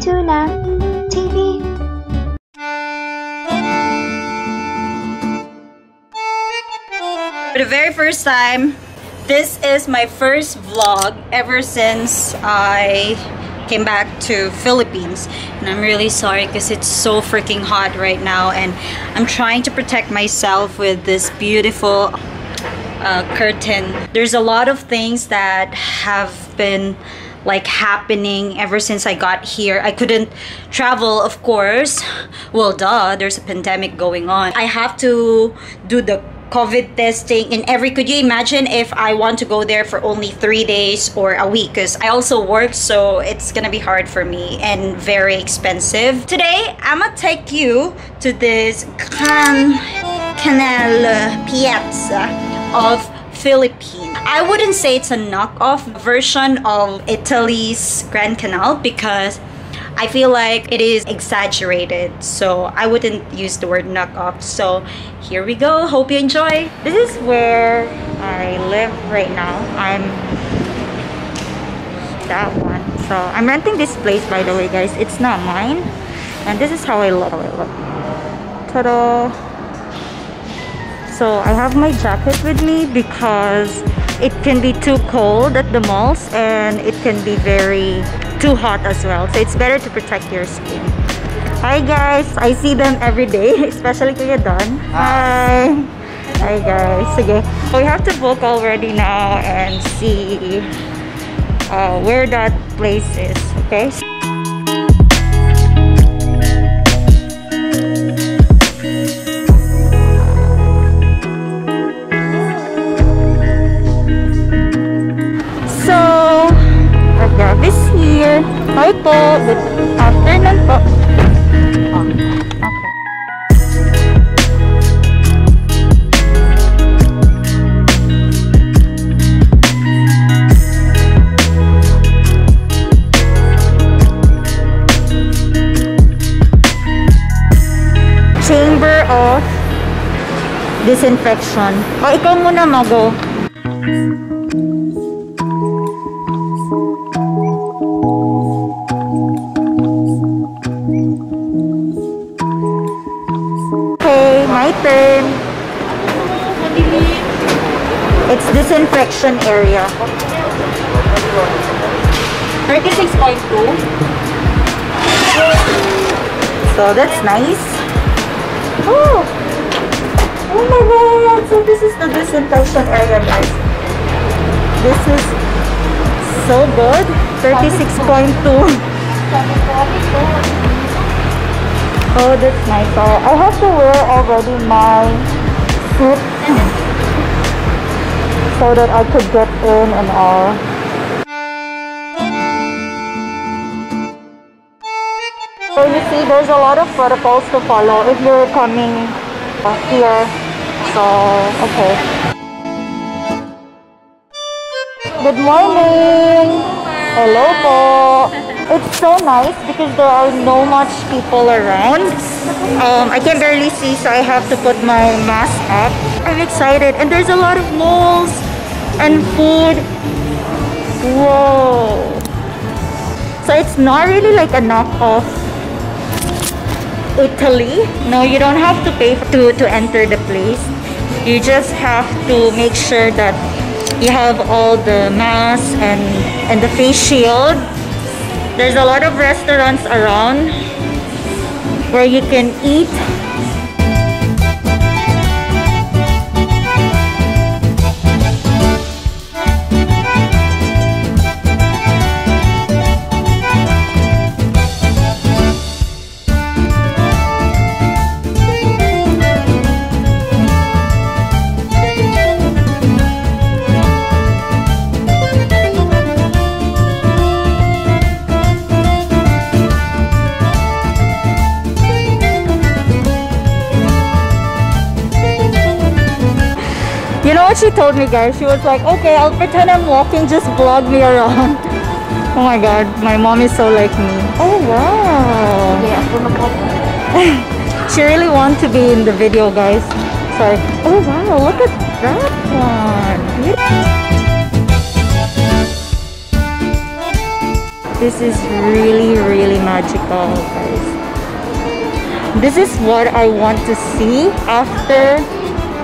Tuna TV. For the very first time, this is my first vlog ever since I came back to Philippines and I'm really sorry because it's so freaking hot right now and I'm trying to protect myself with this beautiful uh, curtain there's a lot of things that have been like happening ever since I got here I couldn't travel of course well duh there's a pandemic going on I have to do the COVID testing in every. Could you imagine if I want to go there for only three days or a week? Because I also work, so it's gonna be hard for me and very expensive. Today, I'm gonna take you to this Gran Canal Piazza of Philippines. I wouldn't say it's a knockoff version of Italy's Grand Canal because I feel like it is exaggerated, so I wouldn't use the word knockoff. So here we go. Hope you enjoy. This is where I live right now. I'm that one. So I'm renting this place by the way, guys. It's not mine, and this is how I look. How I look. Ta-da! So I have my jacket with me because it can be too cold at the malls and it can be very too hot as well. So it's better to protect your skin. Hi guys! I see them every day, especially Kuya Don. Hi! Hi guys. Sige. We have to book already now and see uh, where that place is. Okay? Here. Hi po. Good afternoon po. Okay. Chamber of Disinfection. O, ikaw muna, Mago. Disinfection area. 36.2. So that's nice. Oh! Oh my god! So this is the disinfection area, guys. This is so good. 36.2. Oh, that's nice. I have to wear already my suit so that I could get in and all. So you see, there's a lot of protocols to follow if you're coming here. So, okay. Good morning! Hello po! It's so nice because there are no much people around. Um, I can barely see so I have to put my mask up. I'm excited and there's a lot of malls and food. Whoa! So it's not really like a knockoff Italy. No, you don't have to pay to, to enter the place. You just have to make sure that you have all the masks and, and the face shield. There's a lot of restaurants around where you can eat. What she told me, guys? She was like, okay, I'll pretend I'm walking, just vlog me around. Oh my god, my mom is so like me. Oh wow. she really wants to be in the video, guys. Sorry. Oh wow, look at that one. This is really, really magical, guys. This is what I want to see after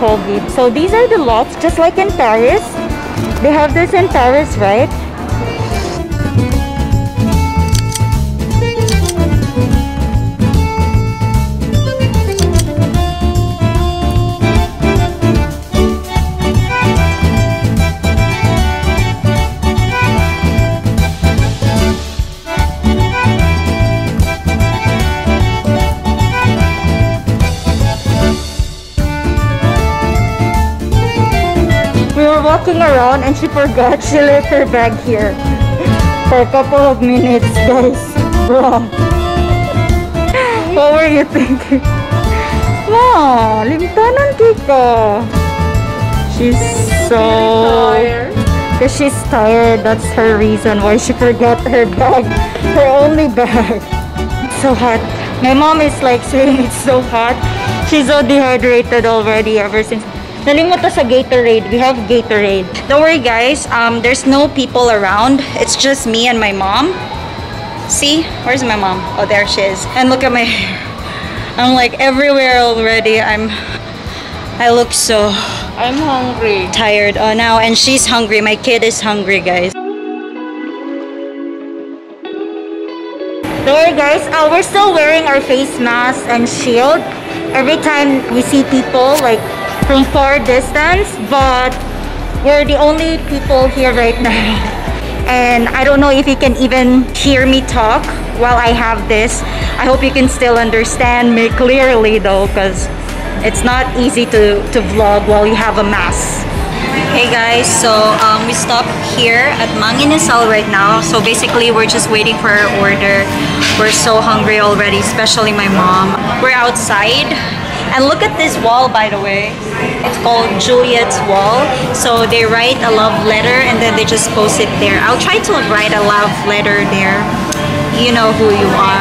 So these are the lots, just like in Paris. They have this in Paris, right? Walking around and she forgot she left her bag here for a couple of minutes, guys. Bro. What were you thinking? Ma, limtanan kika. She's so... Because she's tired. That's her reason why she forgot her bag. Her only bag. It's so hot. My mom is like saying it's so hot. She's so dehydrated already ever since. Nalimot sa Gatorade. We have Gatorade. Don't worry guys, um, there's no people around. It's just me and my mom. See? Where's my mom? Oh, there she is. And look at my hair. I'm like everywhere already. I'm... I look so I'm hungry. tired oh, now. And she's hungry. My kid is hungry, guys. Don't worry guys, uh, we're still wearing our face mask and shield every time we see people like from far distance, but we're the only people here right now. And I don't know if you can even hear me talk while I have this. I hope you can still understand me clearly though, because it's not easy to, to vlog while you have a mask. Hey guys, so um, we stopped here at Mang Inasal right now. So basically, we're just waiting for our order. We're so hungry already, especially my mom. We're outside. And look at this wall, by the way. It's called Juliet's Wall. So they write a love letter and then they just post it there. I'll try to write a love letter there. You know who you are.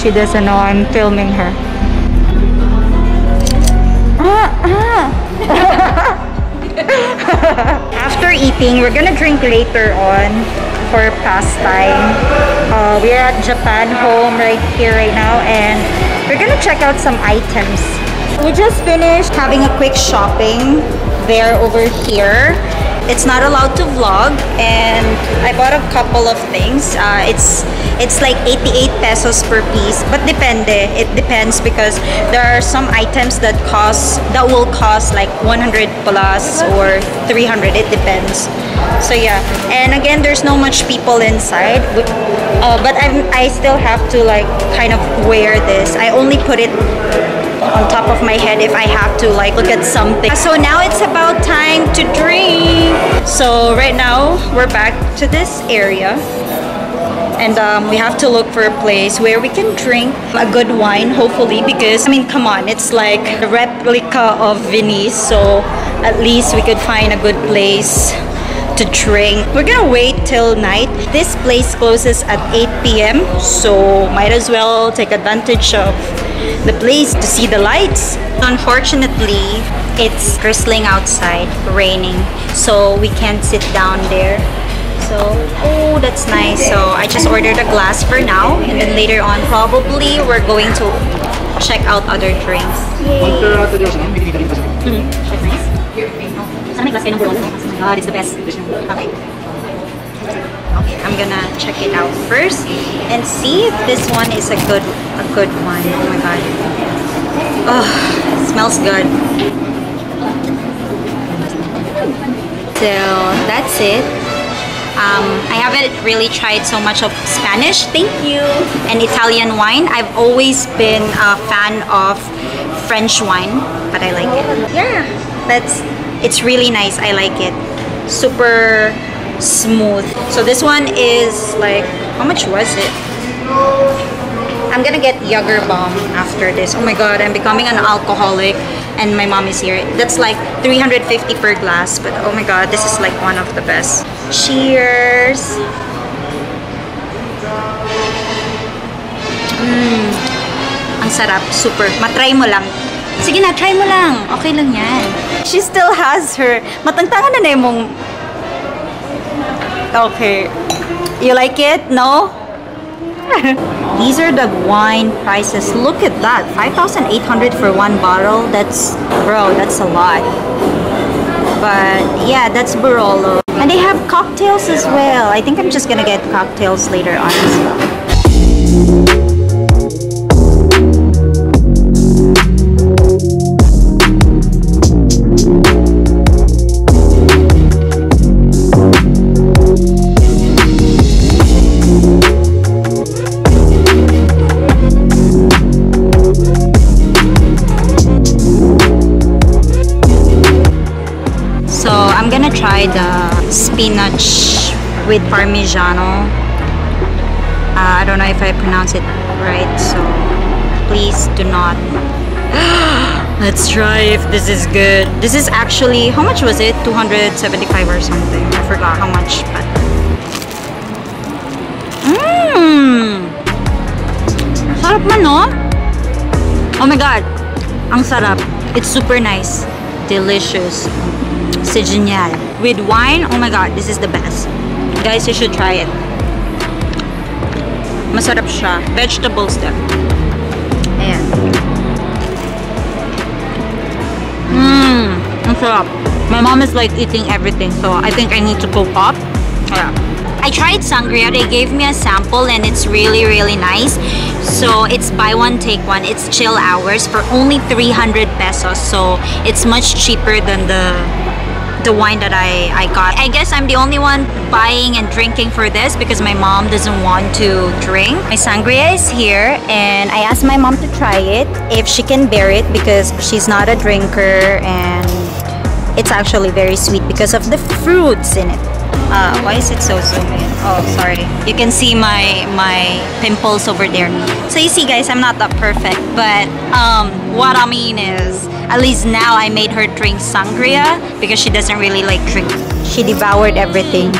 She doesn't know I'm filming her. After eating, we're gonna drink later on for pastime. Uh, we're at Japan Home right here right now and we're gonna check out some items. We just finished having a quick shopping there over here. It's not allowed to vlog and I bought a couple of things. Uh, it's it's like 88 pesos per piece but depende. It depends because there are some items that cost that will cost like 100 plus or 300. It depends. So yeah, and again, there's no much people inside, uh, but I'm I still have to like kind of wear this. I only put it my head if I have to like look at something. So now it's about time to drink. So right now we're back to this area and um, we have to look for a place where we can drink a good wine hopefully because I mean come on it's like a replica of Venice so at least we could find a good place to drink. We're gonna wait till night. This place closes at 8 p.m. so might as well take advantage of the place to see the lights. Unfortunately, it's drizzling outside, raining, so we can't sit down there. So, oh, that's nice. So I just ordered a glass for now, and then later on, probably we're going to check out other drinks. Mm. That's nice. Sana may glass kayo ng Barolo. Oh God, it's the best. Okay. Okay, I'm gonna check it out first and see if this one is a good a good one. Oh my god. Oh, smells good. So that's it. Um, I haven't really tried so much of Spanish, thank you, and Italian wine. I've always been a fan of French wine, but I like it. Yeah, that's, it's really nice. I like it. Super smooth. So this one is like, how much was it? I'm gonna get Jager bomb after this. Oh my god, I'm becoming an alcoholic and my mom is here. That's like 350 per glass, but oh my god, this is like one of the best. Cheers! Mmm. Ang sarap. Super. Matry mo lang. Sige na, try mo lang. Okay lang yan. She still has her... Matangtangan na na yung. Okay. You like it? No? These are the wine prices. Look at that. 5,800 for one bottle. That's... Bro, that's a lot. But yeah, that's Barolo. And they have cocktails as well. I think I'm just gonna get cocktails later on as well. The spinach with parmigiano. Uh, I don't know if I pronounce it right, so please do not. Let's try if this is good. This is actually how much was it? 275 or something. I forgot how much, but Mmm. Sarap man, no? Oh my god. Ang sarap. It's super nice. Delicious. C'est génial. With wine, oh my god, this is the best. Guys, you should try it. Masarap siya. Vegetables din. Ayan. Mmm, ang sarap. My mom is like eating everything, so I think I need to cook up. Yeah. I tried sangria. They gave me a sample and it's really, really nice. So it's buy one, take one. It's chill hours for only 300 pesos. So it's much cheaper than the the wine that I, I got. I guess I'm the only one buying and drinking for this because my mom doesn't want to drink. My sangria is here and I asked my mom to try it if she can bear it because she's not a drinker and it's actually very sweet because of the fruits in it. Uh, why is it so zoom in? Oh, sorry. You can see my my pimples over there. So you see, guys, I'm not that perfect, but um, what I mean is, at least now I made her drink sangria because she doesn't really like drink. She devoured everything.